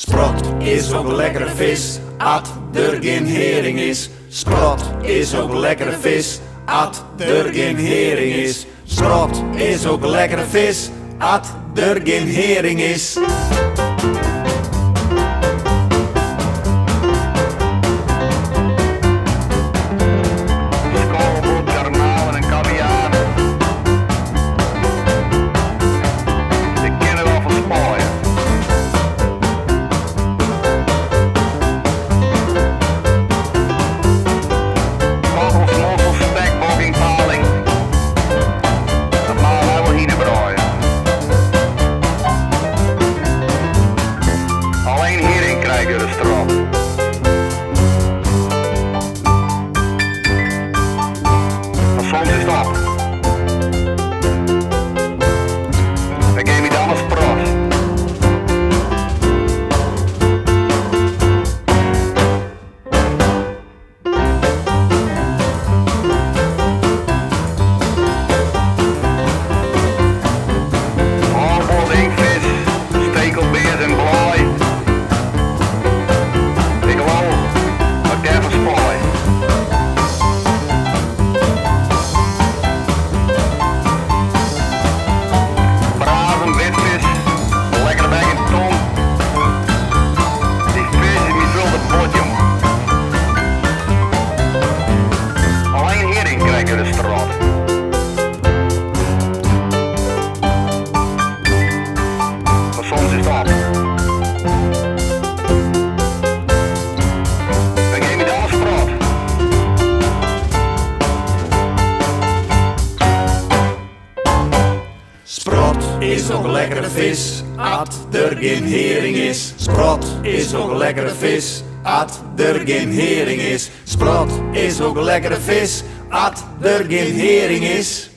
Sprot is ook lekkere vis, at er geen hering is. Sprot is ook lekkere vis, at er geen hering is. Sprot is ook lekkere vis, at er geen hering is. Maar soms Sprot is ook lekkere vis, at er geen hering is. Sprot is ook lekkere vis, at er geen hering is. Sprot is ook lekkere vis, at er geen hering is.